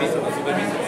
camisa do Sub-23.